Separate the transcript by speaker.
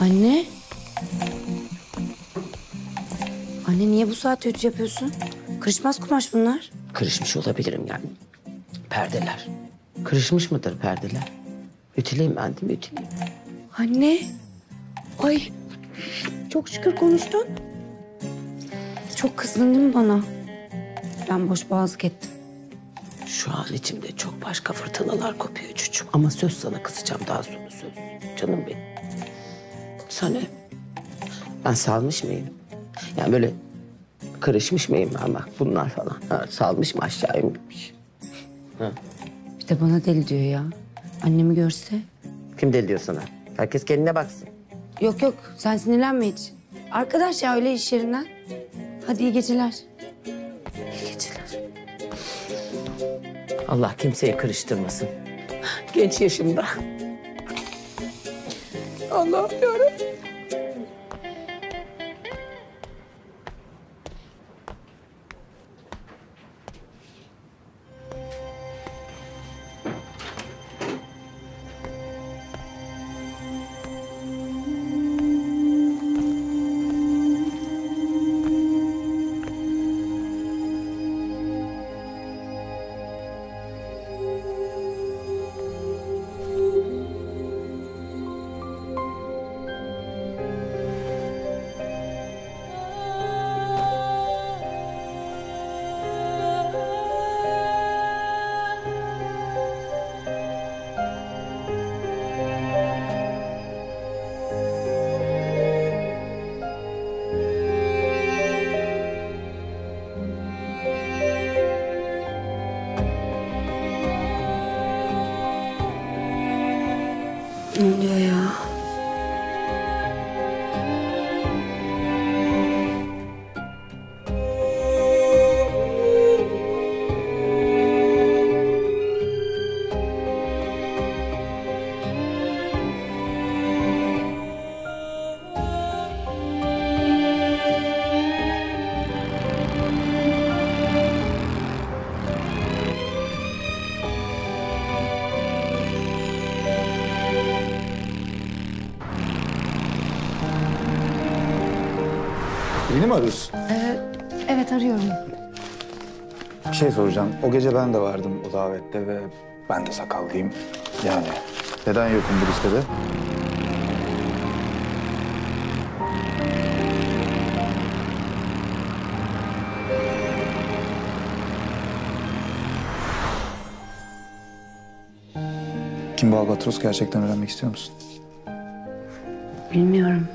Speaker 1: Anne. Anne niye bu saatte ütü yapıyorsun? Kırışmaz kumaş bunlar.
Speaker 2: Kırışmış olabilirim yani. Perdeler. Kırışmış mıdır perdeler? Ütüleyim ben değil mi? Ütüleyim.
Speaker 1: Anne. Ay. Çok şükür konuştun. Çok kızdın değil mi bana? Ben boş boğazlık ettim.
Speaker 2: Şu an içimde çok başka fırtınalar kopuyor çocuğum. Ama söz sana kısacağım daha sonra söz. Canım benim. Sana ben salmış mıyım? Yani böyle kırışmış mıyım ben bak bunlar falan. Ha, salmış mı aşağı inmiş?
Speaker 1: Bir de bana deli diyor ya. Annemi görse.
Speaker 2: Kim deli diyor sana? Herkes kendine baksın.
Speaker 1: Yok yok sen sinirlenme hiç. Arkadaş ya öyle iş yerinden. Hadi iyi geceler.
Speaker 2: Allah kimseyi kırıştırmasın. Genç yaşımda.
Speaker 1: 울려요.
Speaker 3: Beni mi arıyorsun?
Speaker 1: Evet arıyorum.
Speaker 3: Bir şey soracağım. O gece ben de vardım o davette ve ben de sakallıyım. Yani neden yokum bu listede? Kim bu Albatros gerçekten öğrenmek istiyor musun?
Speaker 1: Bilmiyorum.